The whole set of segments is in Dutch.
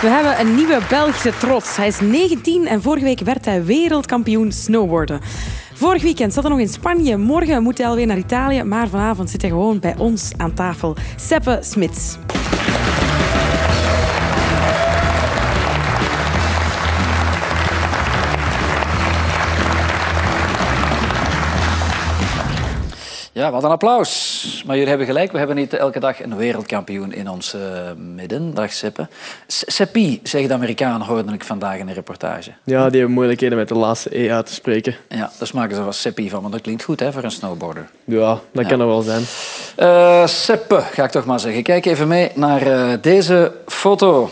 We hebben een nieuwe Belgische trots. Hij is 19 en vorige week werd hij wereldkampioen snowboarden. Vorig weekend zat hij nog in Spanje. Morgen moet hij alweer naar Italië. Maar vanavond zit hij gewoon bij ons aan tafel. Seppe Smits. Ja, wat een applaus. Maar jullie hebben gelijk, we hebben niet elke dag een wereldkampioen in ons uh, midden. Dag Seppe. Seppi, zeggen de Amerikanen, hoorde ik vandaag in een reportage. Ja, die hebben moeilijkheden met de laatste E uit te spreken. Ja, daar maken ze wel Seppi van, maar dat klinkt goed hè, voor een snowboarder. Ja, dat kan er wel zijn. Uh, Seppe, ga ik toch maar zeggen. Kijk even mee naar uh, deze foto.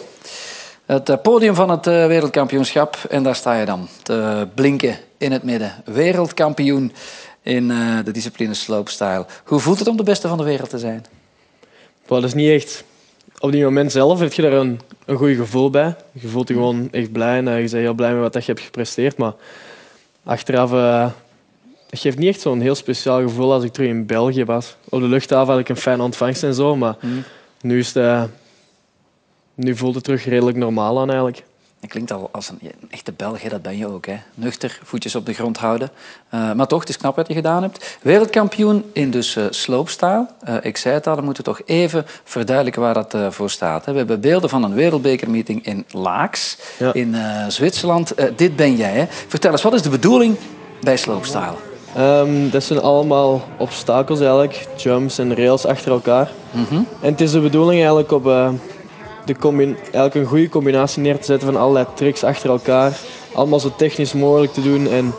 Het podium van het wereldkampioenschap. En daar sta je dan te blinken in het midden. Wereldkampioen in uh, de discipline slopestyle. Hoe voelt het om de beste van de wereld te zijn? Well, dat is niet echt... Op die moment zelf heb je daar een, een goed gevoel bij. Je voelt je gewoon echt blij en uh, je bent heel blij met wat je hebt gepresteerd. Maar achteraf... Uh, het geeft niet echt zo'n heel speciaal gevoel als ik terug in België was. Op de luchthaven had ik een fijne ontvangst en zo, maar mm. nu, is het, nu voelt het terug redelijk normaal aan eigenlijk. Dat klinkt al als een, echte Belg, dat ben je ook. Hè? Nuchter, voetjes op de grond houden. Uh, maar toch, het is knap wat je gedaan hebt. Wereldkampioen in dus uh, slopestyle. Uh, ik zei het al, dan moeten we toch even verduidelijken waar dat voor staat. Hè? We hebben beelden van een wereldbekermeeting in Laaks, ja. in Zwitserland. dit ben jij. Hè? Vertel eens, wat is de bedoeling bij slopestyle? Um, dat zijn allemaal obstakels eigenlijk, jumps en rails achter elkaar. Mm -hmm. En het is de bedoeling eigenlijk op de eigenlijk een goede combinatie neer te zetten van allerlei tricks achter elkaar. Allemaal zo technisch mogelijk te doen en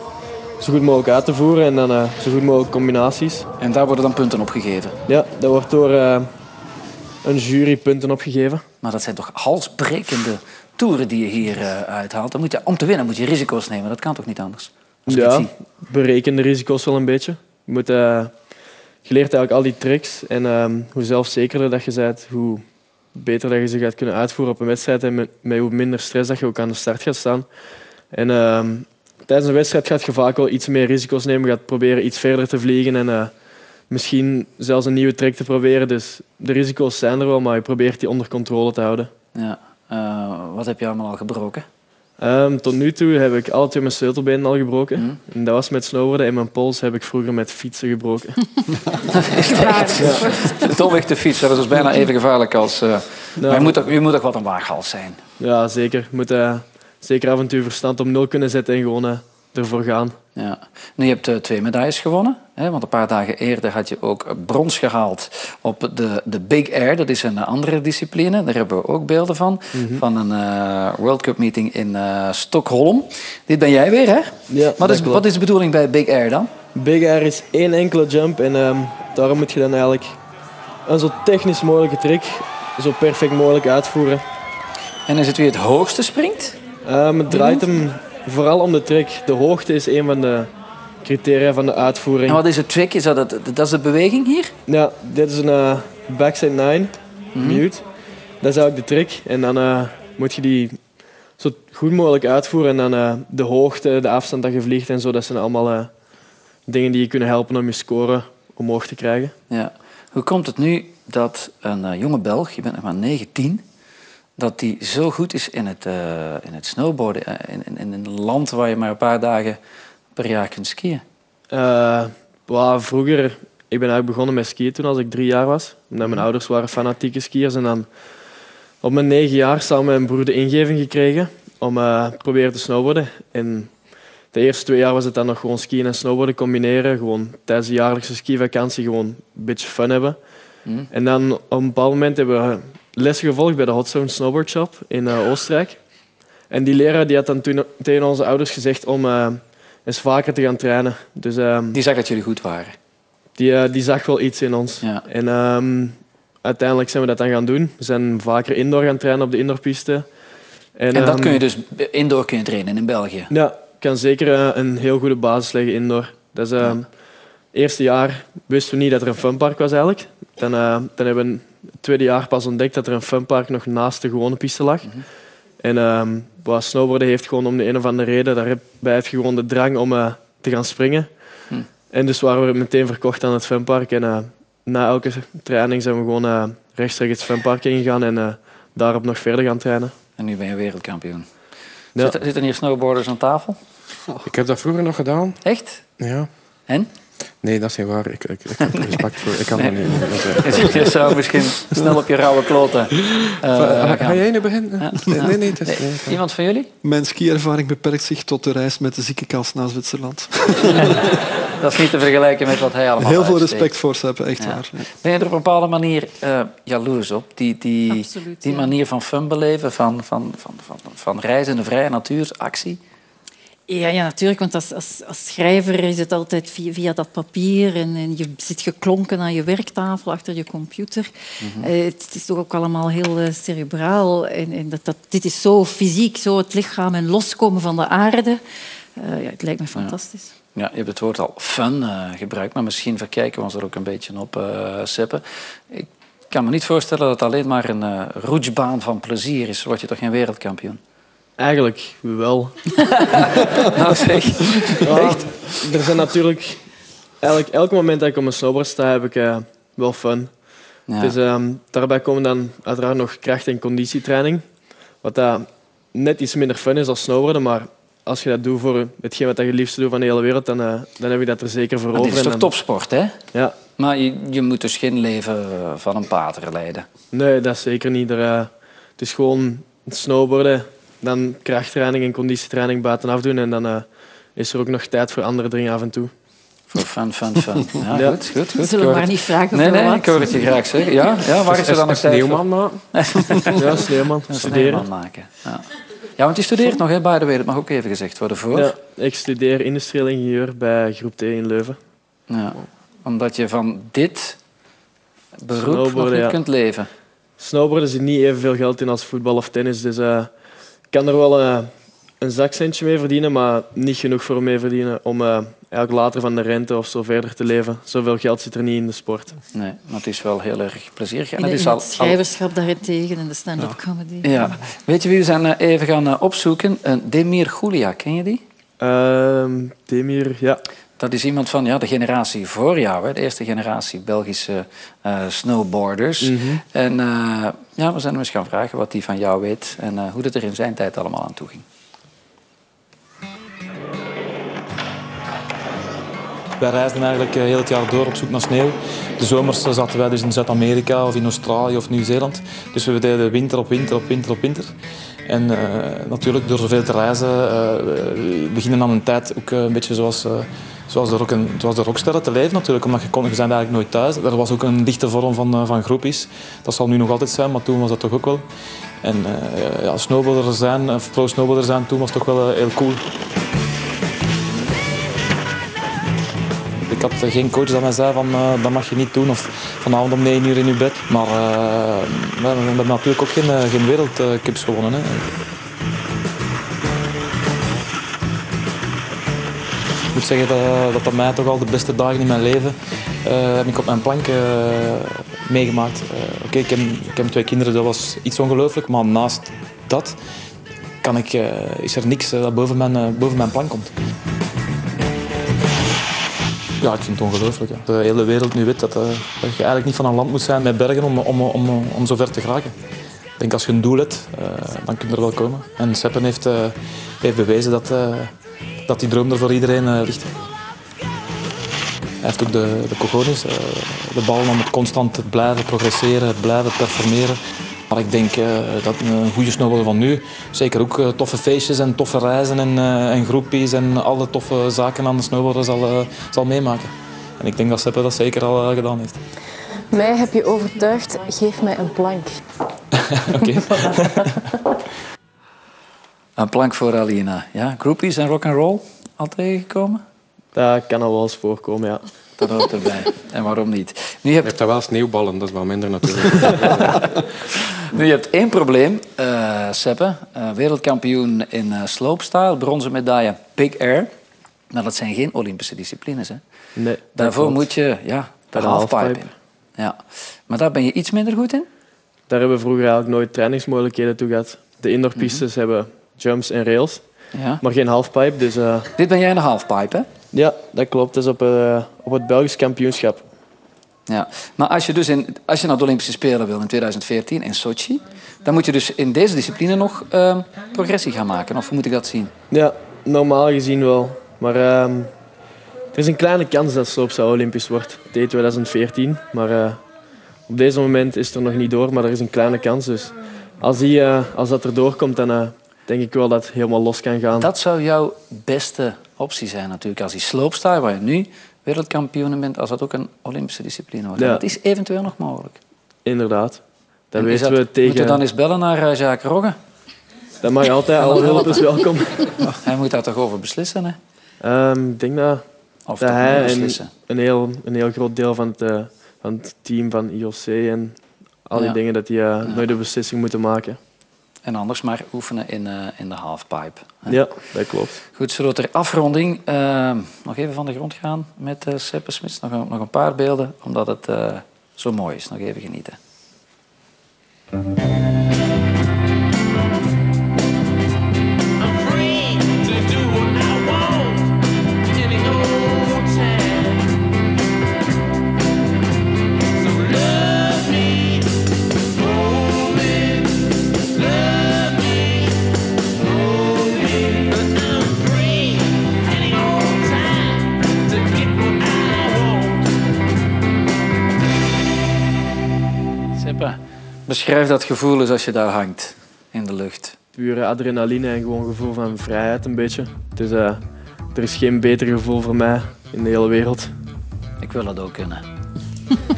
zo goed mogelijk uit te voeren en dan uh, zo goed mogelijk combinaties. En daar worden dan punten op gegeven? Ja, dat wordt door uh, een jury punten opgegeven. Maar dat zijn toch halsbrekende toeren die je hier uh, uithaalt? Dan moet je, om te winnen moet je risico's nemen, dat kan toch niet anders? Ja, bereken de risico's wel een beetje. Je, moet, je leert eigenlijk al die tricks en um, hoe zelfzekerder dat je bent, hoe beter dat je ze gaat kunnen uitvoeren op een wedstrijd en met, met hoe minder stress dat je ook aan de start gaat staan. En uh, tijdens een wedstrijd gaat je vaak wel iets meer risico's nemen, gaat proberen iets verder te vliegen en uh, misschien zelfs een nieuwe trick te proberen. Dus de risico's zijn er wel, maar je probeert die onder controle te houden. Ja. Uh, wat heb je allemaal al gebroken? Um, tot nu toe heb ik alle twee mijn sleutelbenen al gebroken. Mm. En dat was met snowboarden. En mijn pols heb ik vroeger met fietsen gebroken. ja. Domweg de fiets, dat is dus bijna even gevaarlijk als... Uh, ja. Maar je moet, ook, je moet ook wat een waaghals zijn. Ja, zeker. Je moet uh, zeker af en toe verstand op nul kunnen zetten en gewoon uh, ervoor gaan. Ja. Nu, je hebt uh, twee medailles gewonnen. Hè, want een paar dagen eerder had je ook brons gehaald op de, de Big Air. Dat is een andere discipline. Daar hebben we ook beelden van. Mm -hmm. Van een uh, World Cup meeting in uh, Stockholm. Dit ben jij weer, hè? Ja, wat, is, wat is de bedoeling bij Big Air dan? Big Air is één enkele jump. En um, daarom moet je dan eigenlijk een zo technisch mogelijke trick zo perfect mogelijk uitvoeren. En is het wie het hoogste springt? Um, het draait hem vooral om de trick. De hoogte is een van de criteria van de uitvoering. En wat is de trick? Is dat, het, dat is de beweging hier? Ja, dit is een uh, backside 9, mm -hmm. mute. Dat is eigenlijk de trick. En dan uh, moet je die zo goed mogelijk uitvoeren. En dan uh, de hoogte, de afstand dat je vliegt en zo, dat zijn allemaal dingen die je kunnen helpen om je score omhoog te krijgen. Ja. Hoe komt het nu dat een jonge Belg, je bent nog maar 19, dat die zo goed is in het, uh, in het snowboarden, uh, in, in, in, een land waar je maar een paar dagen per jaar kunt skiën? Uh, well, vroeger, ik ben eigenlijk begonnen met skiën toen als ik drie jaar was. Omdat mijn ouders waren fanatieke skiers. En dan op mijn negen jaar samen met mijn broer de ingeving gekregen om te proberen te snowboarden. En de eerste twee jaar was het dan nog gewoon skiën en snowboarden combineren. Gewoon tijdens de jaarlijkse skivakantie gewoon een beetje fun hebben. Mm. En dan op een bepaald moment hebben we lessen gevolgd bij de Hot Zone Snowboard Shop in uh, Oostenrijk. En die leraar die had dan toen tegen onze ouders gezegd om uh, eens vaker te gaan trainen. Dus, um, die zag dat jullie goed waren? Die, uh, die zag wel iets in ons. Ja. En um, uiteindelijk zijn we dat dan gaan doen. We zijn vaker indoor gaan trainen op de indoorpiste. En, en dat um, kun je dus indoor kun je trainen in België? Ja, kan zeker een heel goede basis leggen indoor. Dat is, ja. eerste jaar wisten we niet dat er een funpark was eigenlijk. Dan, dan hebben we het tweede jaar pas ontdekt dat er een funpark nog naast de gewone piste lag. Mm -hmm. En um, wat snowboarden heeft gewoon om de een of andere reden, daarbij heeft gewoon de drang om uh, te gaan springen. Mm. En dus waren we meteen verkocht aan het funpark. En uh, na elke training zijn we gewoon uh, rechtstreeks het funpark ingegaan en daarop nog verder gaan trainen. En nu ben je wereldkampioen. Ja. Zitten, zitten hier snowboarders aan tafel? Ik heb dat vroeger nog gedaan. Echt? Ja. En? Nee, dat is niet waar. Ik, ik, ik heb er respect voor. Ik kan dat niet. Je zou misschien snel op je rauwe kloten eh, ga, ga gaan. jij nu beginnen? Ja. Nee, nee, nee, het is, Nee, nee, kan- Iemand van jullie? Mijn skiervaring beperkt zich tot de reis met de ziekenkast naar Zwitserland. Dat is niet te vergelijken met wat hij allemaal Heel veel uitsteekt. respect voor ze hebben, echt Ja. waar. Ja. Ben je er op een bepaalde manier eh, jaloers op? Die, die, Absoluut, die ja. manier van fun beleven, van, van, van, van, van reizen in de vrije natuur, actie? Ja, ja, natuurlijk. Want als, als, als schrijver is het altijd via, via dat papier en, en je zit geklonken aan je werktafel achter je computer. Eh, het is toch ook allemaal heel eh, cerebraal. En, en dat, dat, dit is zo fysiek, zo het lichaam en loskomen van de aarde. Eh, ja, het lijkt me fantastisch. Ja, je hebt het woord al fun gebruikt, maar misschien verkijken we ons er ook een beetje op, Seppe. Ik kan me niet voorstellen dat het alleen maar een roetsbaan van plezier is. Word je toch geen wereldkampioen? Eigenlijk wel. Nou zeg. Ja, er zijn natuurlijk... Eigenlijk elk moment dat ik op mijn snowboard sta, heb ik eh, wel fun. Ja. Dus ehm, daarbij komen dan uiteraard nog kracht- en conditietraining. Wat dat net iets minder fun is als snowboarden, maar als je dat doet voor hetgeen wat je het liefste doet van de hele wereld, dan, eh, dan heb je dat er zeker voor Maar over. dit is toch dan- topsport, hè? Ja, Maar je, je moet dus geen leven eh, van een pater leiden. nee, dat is zeker niet. Er, het is gewoon snowboarden, dan krachttraining en conditietraining buitenaf doen en dan eh, is er ook nog tijd voor andere dingen af en toe. Voor fun, fun, fun. Ja, Ja. goed, goed, goed. Zullen maar niet vragen Nee, nee, wat. ik hoor het je graag zeggen. Ja, ja waar is er dan nog een tijd sneeuwman maken? Ja, sneeuwman, studeren. sneeuwman maken. Ja. ja, want je studeert nog, hè, by the way. Dat mag ook even gezegd worden voor. Ja, ik studeer industrieel ingenieur bij Groep T in Leuven. Ja. Omdat je van dit beroep nog Snowboarden, niet ja. kunt leven. Snowboarden zit niet evenveel geld in als voetbal of tennis. Dus eh, kan er wel eh, een zakcentje mee verdienen, maar niet genoeg voor mee verdienen om eh, eigenlijk later van de rente of zo verder te leven. Zoveel geld zit er niet in de sport. Nee, maar het is wel heel erg plezierig. En In, het in is al, het schrijverschap daarentegen en de stand-up comedy. ja. Weet je wie we zijn eh, even gaan opzoeken? Een Demir Goulia, ken je die? Ehm Demir, ja. Dat is iemand van ja, de generatie voor jou, hè, de eerste generatie Belgische eh, snowboarders. Mhm. En eh, ja, we zijn hem eens gaan vragen wat hij van jou weet en eh, hoe het er in zijn tijd allemaal aan toe ging. Wij reisden eigenlijk heel het jaar door op zoek naar sneeuw. De zomers zaten wij dus in Zuid-Amerika of in Australië of Nieuw-Zeeland. Dus we deden winter op winter op winter op winter. En eh, natuurlijk, door zoveel te reizen, we beginnen aan een tijd ook een beetje zoals, zoals, de rock zoals de rocksterren te leven natuurlijk. Omdat je, kon, bent eigenlijk nooit thuis. Er was ook een lichte vorm van, van groepjes. Dat zal nu nog altijd zijn, maar toen was dat toch ook wel. En ja, zijn, pro-snowboarder zijn toen was toch wel heel cool. Ik had eh, geen coach dat mij zei van eh, dat mag je niet doen of vanavond om 9 uur in je bed. Maar eh, we hebben natuurlijk ook geen, geen wereldcups gewonnen. Hè. Ik moet zeggen dat, dat mij toch al de beste dagen in mijn leven eh, heb ik op mijn plank meegemaakt. Oké, ik, heb, ik heb twee kinderen, dat was iets ongelooflijk, maar naast dat kan ik, is er niks dat boven mijn, boven mijn plank komt. Ja, ik vind het ongelooflijk. De hele wereld nu weet dat, eh, dat je eigenlijk niet van een land moet zijn met bergen om, om, om, om zo ver te geraken. Ik denk als je een doel hebt, eh, dan kun je er wel komen. En Seppen heeft, eh, heeft bewezen dat, dat die droom er voor iedereen ligt. Hij heeft ook de, de cojones, de bal om het constant te blijven progresseren, blijven performeren. Maar ik denk eh, dat een goede snowboarder van nu zeker ook eh, toffe feestjes en toffe reizen en, eh, en groepjes en alle toffe zaken aan de snowboarder zal, zal meemaken. En ik denk dat Seppe dat zeker al gedaan heeft. Mij heb je overtuigd, geef mij een plank. Oké. Een plank voor Alina. Ja, groupies en rock and roll al tegengekomen? Dat kan al wel eens voorkomen, ja. Dat hoort erbij. En waarom niet? Nu Je hebt daar wel sneeuwballen, dat is wel minder natuurlijk. Nu, je hebt één probleem, eh Seppe. Eh, wereldkampioen in eh sloopstyle, bronzen medaille Big Air. Maar dat zijn geen Olympische disciplines. Hè? Nee, Daarvoor klopt. moet je ja, de halfpipe halfpipe. in. Ja. Maar daar ben je iets minder goed in? Daar hebben we vroeger eigenlijk nooit trainingsmogelijkheden toe gehad. De indoorpistes hebben jumps en rails, Ja. maar geen halfpipe. Dus eh, Dit ben jij in de halfpipe, hè? ja, dat klopt. Dat is op, eh, op het Belgisch kampioenschap. Ja. Maar als je dus in, als je naar de Olympische Spelen wil in 2014 in Sochi, dan moet je dus in deze discipline nog ehm, progressie gaan maken. Of hoe moet ik dat zien? Ja, normaal gezien wel. Maar ehm, er is een kleine kans dat sloopstijl Olympisch wordt. T 2014. Maar eh, op deze moment is het er nog niet door, maar er is een kleine kans. Dus als, die, als dat er doorkomt, dan denk ik wel dat het helemaal los kan gaan. Dat zou jouw beste optie zijn natuurlijk. Als die sloopstijl, waar je nu wereldkampioen bent, als dat ook een Olympische discipline wordt. Ja. Dat is eventueel nog mogelijk. Inderdaad. Weten dat- we tegen... Moeten we dan eens bellen naar eh, Jacques Rogge? Dat mag altijd, alle hulp is welkom. Hij moet daar toch over beslissen, hè? Ehm, ik denk dat, Of dat toch hij een heel, een heel groot deel van het, eh, van het team van IOC en al die Ja. dingen, dat die eh, nooit de beslissing moeten maken. En anders maar oefenen in, eh, in de halfpipe. hè? Ja, dat klopt. Goed, zodat ter afronding eh, nog even van de grond gaan met eh Seppe Smits. Nog, een- nog een paar beelden, omdat het eh, zo mooi is. Nog even genieten. Beschrijf dat gevoel eens als je daar hangt in de lucht. Pure adrenaline en gewoon gevoel van vrijheid een beetje. Dus eh, er is geen beter gevoel voor mij in de hele wereld. Ik wil dat ook kunnen.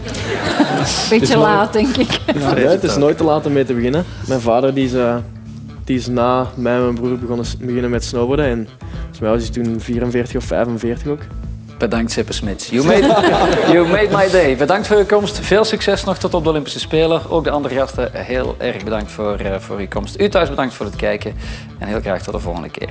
Beetje laat, denk ik. Ja, het is nooit te laat om mee te beginnen. Mijn vader die is, eh, die is na mij en mijn broer begonnen, beginnen met snowboarden. En volgens mij was hij toen 44 of 45 ook. Bedankt, Seppe Smits. You made, you made my day. Bedankt voor uw komst. Veel succes nog tot op de Olympische Spelen. Ook de andere gasten, heel erg bedankt voor, eh, voor uw komst. U thuis bedankt voor het kijken. En heel graag tot de volgende keer.